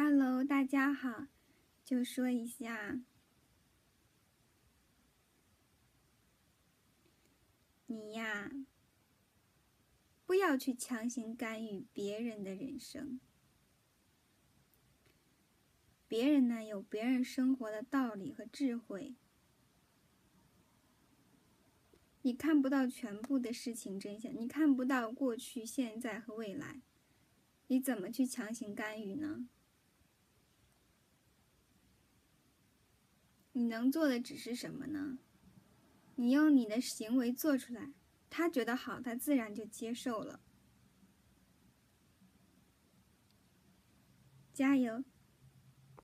Hello，大家好，就说一下，你呀，不要去强行干预别人的人生。别人呢，有别人生活的道理和智慧，你看不到全部的事情真相，你看不到过去、现在和未来，你怎么去强行干预呢？你能做的只是什么呢？你用你的行为做出来，他觉得好，他自然就接受了。加油！